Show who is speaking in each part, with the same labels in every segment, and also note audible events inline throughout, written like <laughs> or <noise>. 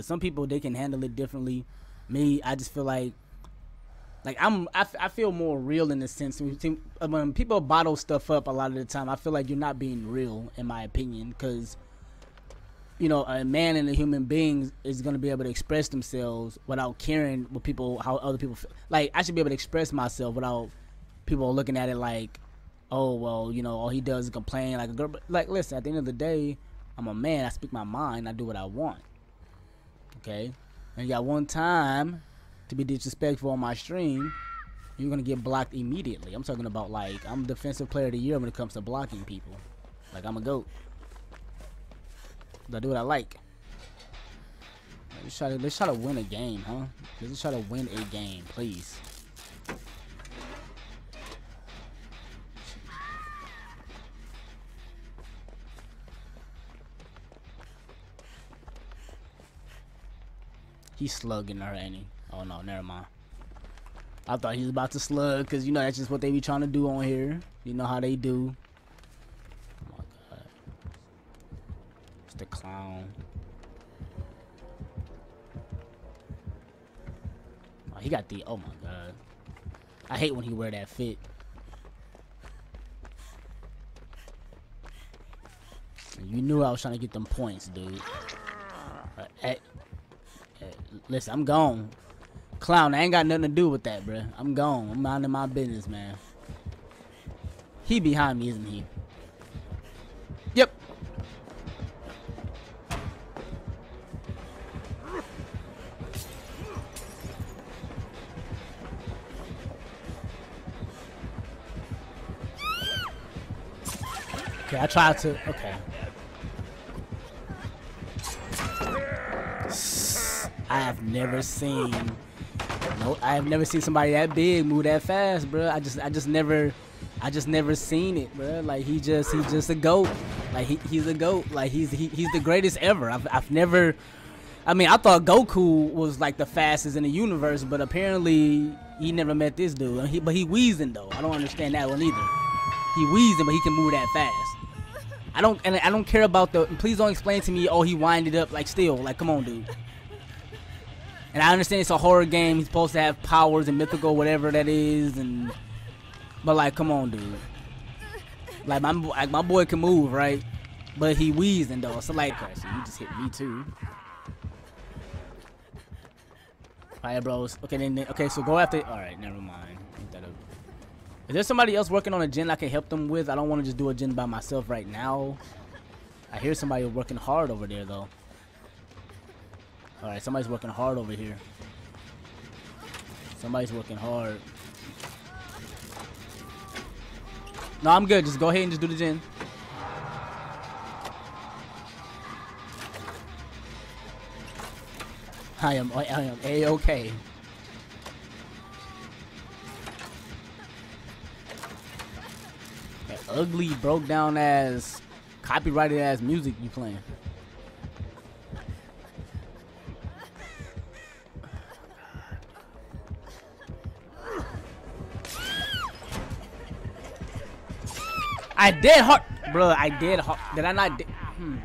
Speaker 1: Some people they can handle it differently. Me, I just feel like like I'm I, feel more real in the sense when, when people bottle stuff up a lot of the time I feel like you're not being real in my opinion because you know a man and a human being is going to be able to express themselves without caring what people how other people feel. like I should be able to express myself without people looking at it like oh well you know all he does is complain like a girl but like listen at the end of the day I'm a man I speak my mind I do what I want okay and you got one time to be disrespectful on my stream, you're gonna get blocked immediately. I'm talking about like I'm defensive player of the year when it comes to blocking people. Like I'm a goat. I do what I like. Let's try to let's try to win a game, huh? Let's try to win a game, please. He's slugging her, ain't he? Oh no, never mind. I thought he was about to slug because you know that's just what they be trying to do on here. You know how they do. Oh my god. It's the clown. Oh, he got the oh my god. I hate when he wear that fit. You knew I was trying to get them points, dude. Listen, I'm gone. Clown, I ain't got nothing to do with that, bruh. I'm gone. I'm minding my business, man. He behind me, isn't he? Yep. Okay, I tried to. Okay. I have never seen. No, I have never seen somebody that big move that fast, bro. I just, I just never, I just never seen it, bro. Like he just, he's just a goat. Like he, he's a goat. Like he's, he, he's the greatest ever. I've, I've never. I mean, I thought Goku was like the fastest in the universe, but apparently he never met this dude. He, but he wheezing though. I don't understand that one either. He wheezing, but he can move that fast. I don't, and I don't care about the. Please don't explain to me. Oh, he winded up like still. Like, come on, dude. And I understand it's a horror game. He's supposed to have powers and mythical, whatever that is, and but like, come on, dude. Like my like my boy can move, right? But he wheezing though. So like, okay, so you just hit me too. Alright, bros. Okay, then, then okay. So go after. All right, never mind. Is there somebody else working on a gen I can help them with? I don't want to just do a gen by myself right now. I hear somebody working hard over there though. Alright, somebody's working hard over here. Somebody's working hard. No, I'm good. Just go ahead and just do the gen. I am I am a-okay. That ugly, broke down ass, copyrighted ass music you playing. I did hard, bro. I did hard. Did I not? Di hmm.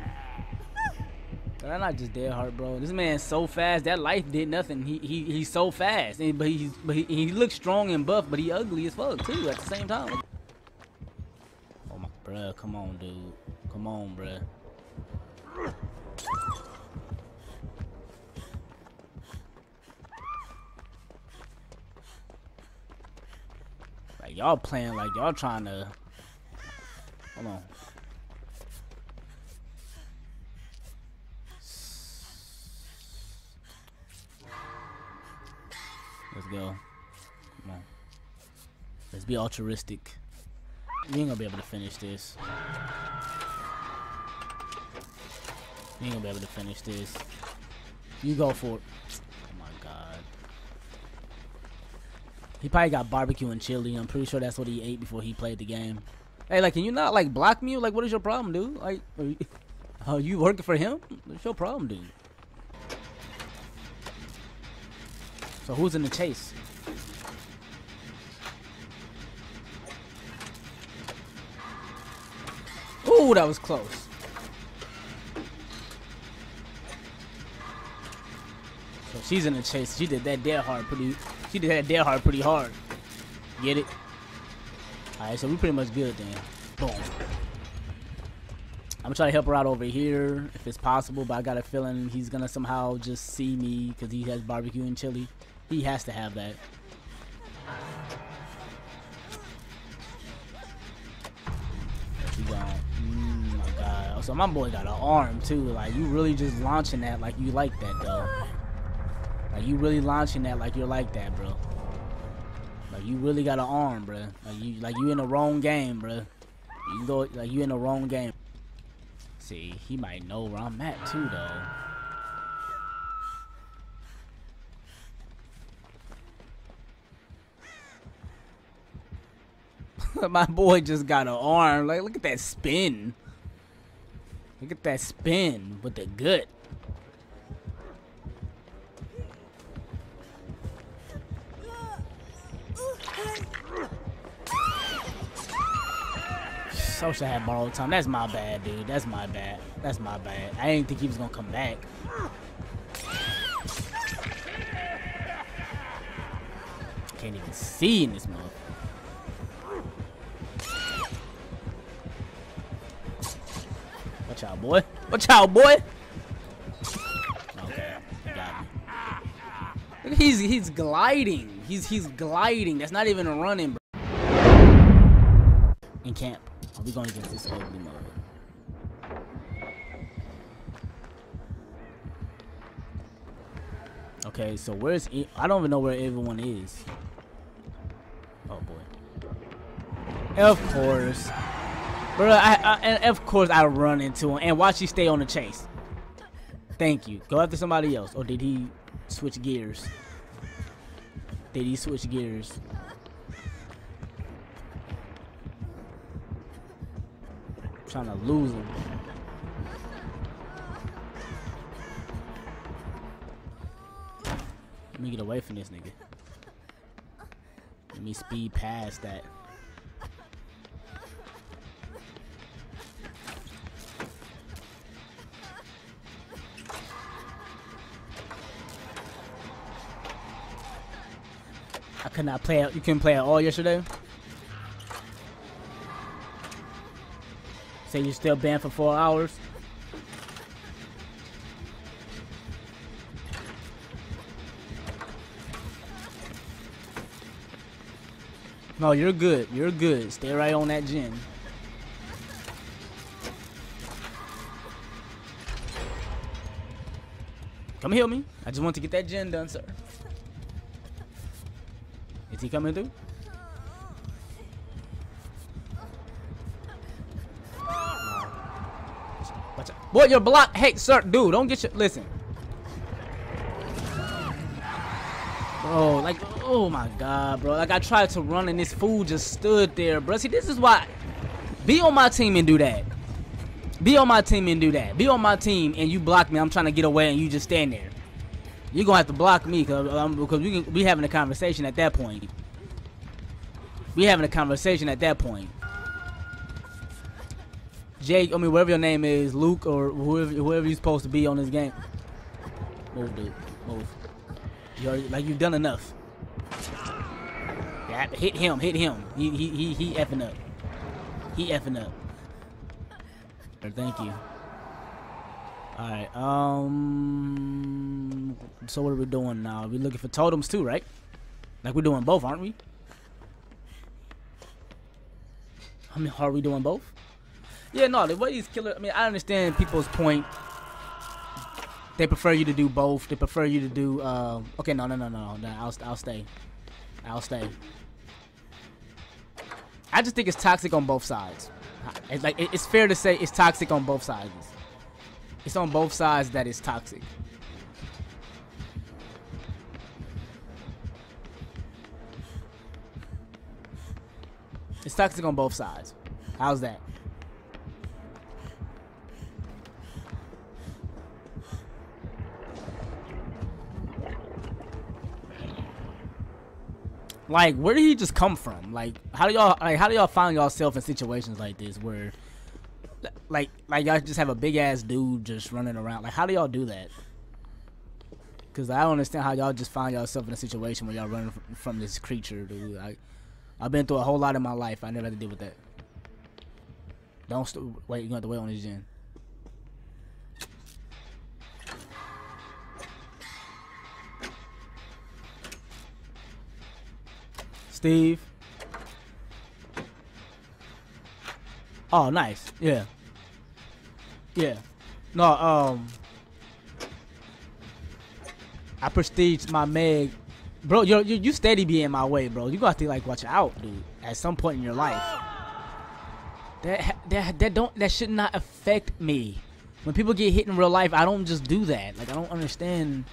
Speaker 1: Did I not just dead hard, bro? This man's so fast. That life did nothing. He he he's so fast, and, but he's but he, he looks strong and buff, but he ugly as fuck too at the same time. Oh my, bro, come on, dude. Come on, bro. Like y'all playing like y'all trying to. Hold on. Let's go. Come on. Let's be altruistic. We ain't gonna be able to finish this. We ain't gonna be able to finish this. You go for it. Oh my god. He probably got barbecue and chili. I'm pretty sure that's what he ate before he played the game. Hey, like, can you not like block me? Like, what is your problem, dude? Like, are you, <laughs> are you working for him? What's your problem, dude? So who's in the chase? Ooh, that was close. So she's in the chase. She did that dead hard pretty. She did that dead hard pretty hard. Get it? All right, so we're pretty much good then. Boom. I'm gonna try to help her out over here if it's possible, but I got a feeling he's gonna somehow just see me because he has barbecue and chili. He has to have that. Mm, my God. So my boy got an arm too. Like you really just launching that like you like that though. Like you really launching that like you're like that, bro. You really got an arm, bro. Like you like you in the wrong game, bro. You go like you in the wrong game. See, he might know where I'm at too, though. <laughs> My boy just got an arm. Like, look at that spin. Look at that spin with the gut. So should have borrowed time. That's my bad, dude. That's my bad. That's my bad. I didn't think he was gonna come back. Can't even see in this mode. Watch out, boy. Watch out, boy. Okay. He's he's gliding. He's he's gliding. That's not even running, bro. In camp. We going against this ugly mode? Okay, so where's I don't even know where everyone is. Oh boy. Of course. Bro, I, I, of course I run into him. And watch he stay on the chase. Thank you. Go after somebody else. Or did he switch gears? Did he switch gears? Trying to lose him. Let me get away from this nigga. Let me speed past that. I could not play. You couldn't play it all yesterday? Say you're still banned for four hours? No, you're good. You're good. Stay right on that gen. Come heal me. I just want to get that gen done, sir. Is he coming through? Boy, you're blocked. Hey, sir, dude, don't get your. Listen. Bro, like, oh my god, bro. Like, I tried to run and this fool just stood there, bro. See, this is why. Be on my team and do that. Be on my team and do that. Be on my team and you block me. I'm trying to get away and you just stand there. You're going to have to block me cause, um, because we, can, we having a conversation at that point. We having a conversation at that point. Jake, I mean, whatever your name is, Luke or whoever, whoever you're supposed to be on this game. Move, dude. Move. You already, like, you've done enough. Yeah, hit him. Hit him. He, he, he, he effing up. He effing up. Thank you. Alright, um... So what are we doing now? We're looking for totems too, right? Like we're doing both, aren't we? I mean, are we doing both? Yeah, no, the way he's killer. I mean, I understand people's point. They prefer you to do both. They prefer you to do. Uh, okay, no, no, no, no, no. I'll, I'll stay. I'll stay. I just think it's toxic on both sides. It's like it's fair to say it's toxic on both sides. It's on both sides that it's toxic. It's toxic on both sides. How's that? Like, where did he just come from? Like, how do y'all like how do y'all find yourself in situations like this where like like y'all just have a big ass dude just running around? Like how do y'all do that? Cause I don't understand how y'all just find yourself in a situation where y'all running from, this creature, dude. I, I've been through a whole lot in my life. I never had to deal with that. Don't st wait. You to have to wait on this gen. Steve. Oh, nice. Yeah. Yeah. No, um I prestige my Meg. Bro, you you you steady be in my way, bro. You got to like watch out, dude. At some point in your life. That that that don't that should not affect me. When people get hit in real life, I don't just do that. Like I don't understand.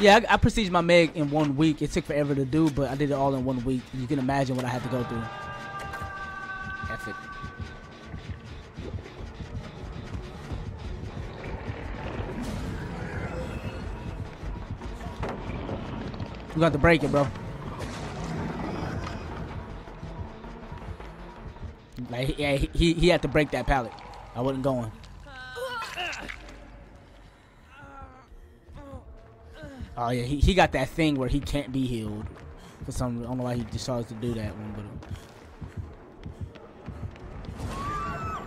Speaker 1: Yeah, I, I prestige my Meg in one week. It took forever to do, but I did it all in one week. You can imagine what I had to go through. F it. You got to break it, bro. Like, yeah, he, he had to break that pallet. I wasn't going. Oh yeah, he, he got that thing where he can't be healed. For some, I don't know why he decides to do that one, but. Uh,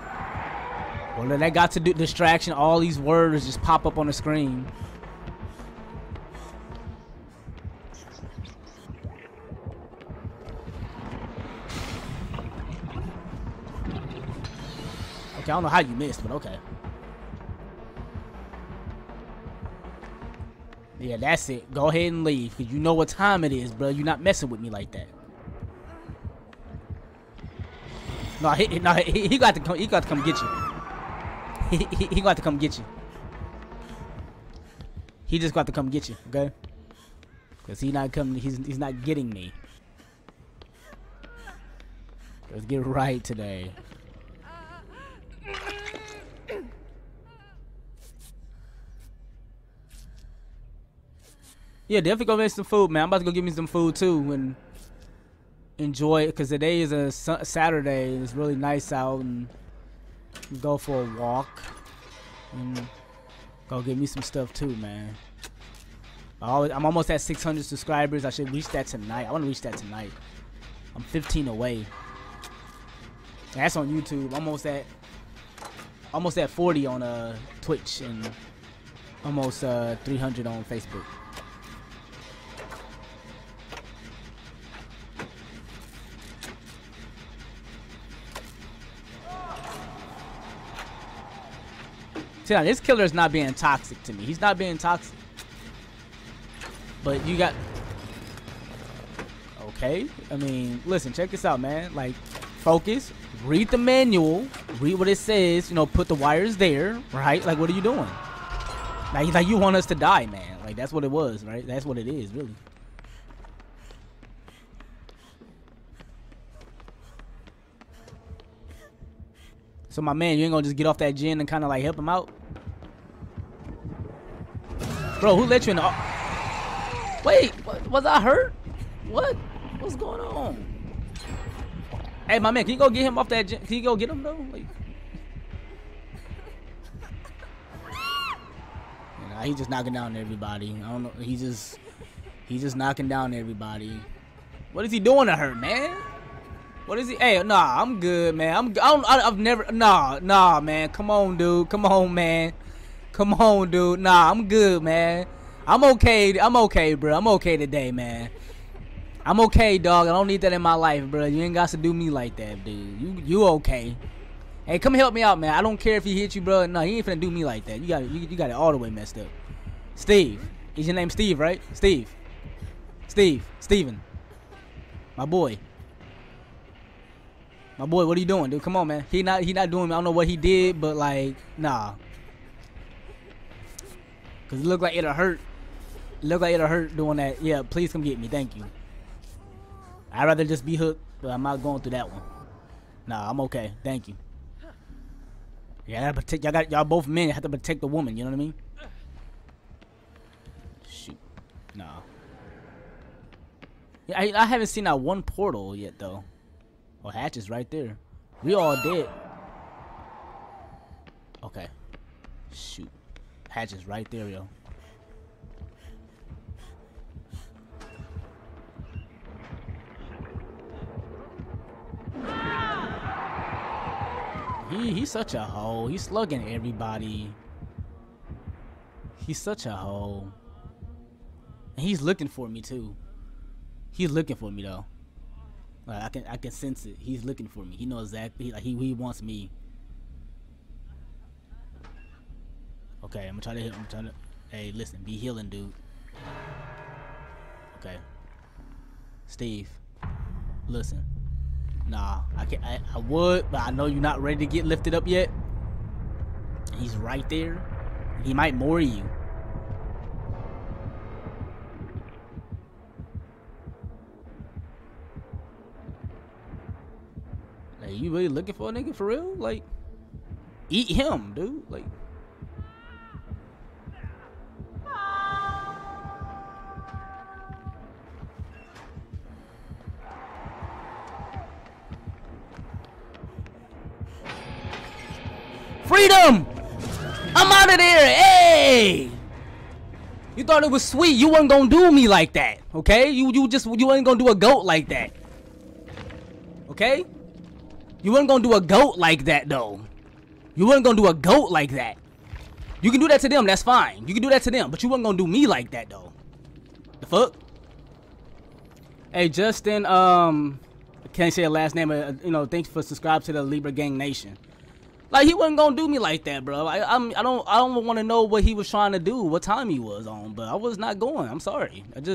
Speaker 1: well, then that got to do distraction. All these words just pop up on the screen. Okay, I don't know how you missed, but okay. Yeah, that's it. Go ahead and leave, because you know what time it is, bro. You're not messing with me like that. No, he, no, he, he got to come. He got to come get you. He, he, he got to come get you. He just got to come get you, okay? Cause he not coming. He's he's not getting me. Let's get right today. Yeah, definitely go make some food, man. I'm about to go get me some food too and enjoy it because today is a Saturday. It's really nice out and go for a walk and go get me some stuff too, man. I'm almost at 600 subscribers. I should reach that tonight. I want to reach that tonight. I'm 15 away. That's on YouTube. Almost at almost at 40 on uh Twitch and almost uh 300 on Facebook. Now, this killer is not being toxic to me. He's not being toxic. But you got... Okay. I mean, listen, check this out, man. Like, focus. Read the manual. Read what it says. You know, put the wires there, right? Like, what are you doing? Like, like you want us to die, man. Like, that's what it was, right? That's what it is, really. So my man, you ain't gonna just get off that gen and kind of like help him out? Bro, who let you in the... Wait, what, was I hurt? What? What's going on? Hey, my man, can you go get him off that... Can you go get him, though? Like... Nah, he's just knocking down everybody. I don't know. He's just... He's just knocking down everybody. What is he doing to her, man? What is he? Hey, nah, I'm good, man. I'm. I don't, I, I've never. Nah, nah, man. Come on, dude. Come on, man. Come on, dude. Nah, I'm good, man. I'm okay. I'm okay, bro. I'm okay today, man. I'm okay, dog. I don't need that in my life, bro. You ain't got to do me like that, dude. You you okay? Hey, come help me out, man. I don't care if he hit you, bro. No, he ain't finna do me like that. You got it. You, you got it all the way messed up. Steve. Is your name Steve, right? Steve. Steve. Steven. My boy. My boy, what are you doing, dude? Come on, man. He not he not doing I don't know what he did, but like, nah. Cause it looked like it'll hurt. It looked like it'll hurt doing that. Yeah, please come get me. Thank you. I'd rather just be hooked, but I'm not going through that one. Nah, I'm okay. Thank you. Yeah, protect. Y'all got y'all both men have to protect the woman. You know what I mean? Shoot. Nah. Yeah, I, I haven't seen that one portal yet though. Oh, hatch is right there. We all dead. Okay. Shoot. Hatch is right there, yo. He, he's such a hoe. He's slugging everybody. He's such a hoe. And he's looking for me too. He's looking for me though. Like I can I can sense it. He's looking for me. He knows exactly like he, he wants me. Okay, I'm gonna try to hit. I'm trying to. Hey, listen, be healing, dude. Okay. Steve, listen. Nah, I can I, I would, but I know you're not ready to get lifted up yet. He's right there. He might mori you. Like, you really looking for a nigga for real? Like, eat him, dude. Like. Freedom! I'm out of there! Hey! You thought it was sweet. You weren't gonna do me like that, okay? You you just you ain't gonna do a goat like that. Okay? You weren't gonna do a goat like that though. You weren't gonna do a goat like that. You can do that to them, that's fine. You can do that to them, but you weren't gonna do me like that though. The fuck? Hey Justin, um can't say a last name, uh, you know, thanks for subscribing to the Libra Gang Nation. Like he wasn't gonna do me like that, bro. I, I'm, I don't, I don't want to know what he was trying to do, what time he was on, but I was not going. I'm sorry. I just.